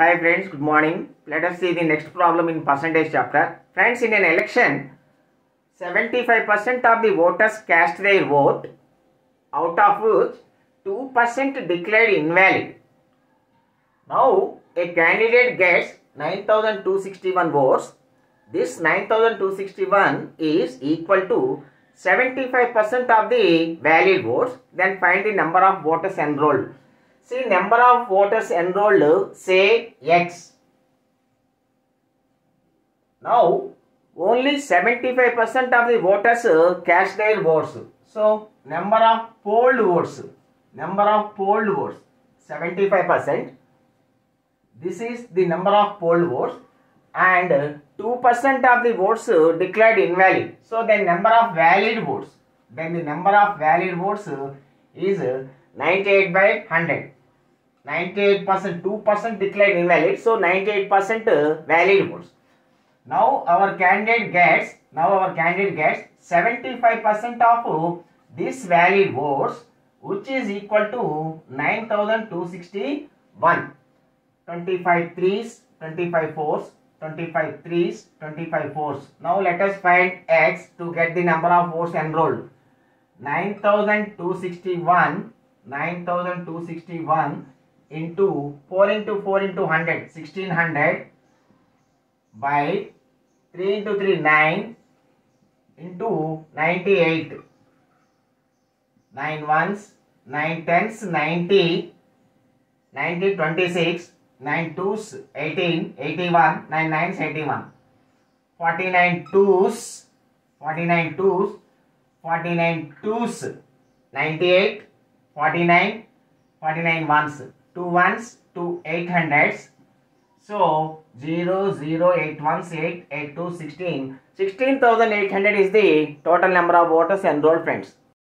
Hi friends, good morning. Let us see the next problem in percentage chapter. Friends, in an election, 75% of the voters cast their vote, out of which 2% declared invalid. Now, a candidate gets 9261 votes. This 9261 is equal to 75% of the valid votes. Then find the number of voters enrolled. See, number of voters enrolled, say X. Now, only 75% of the voters uh, cast their votes. So, number of polled votes, number of polled votes, 75%. This is the number of polled votes and uh, 2% of the votes uh, declared invalid. So, the number of valid votes, then the number of valid votes is uh, 98 by 100. 98% 2% declared invalid so 98% uh, valid votes now our candidate gets now our candidate gets 75% of uh, this valid votes which is equal to 9261 25 threes 25 fours 25 threes 25 fours. Now let us find x to get the number of votes enrolled. 9261 9261 into 4 into 4 into 100 1600 by 3 into 3 9 into 98 9 ones 9 tens 90 90 26 9 twos 18 81 9 nines 81 49 twos 49 twos 49 twos 98 49 49 ones two ones, two eight hundreds. So 0, 0, 8 ones, 8, 8 2, 16. 16,800 is the total number of voters enrolled friends.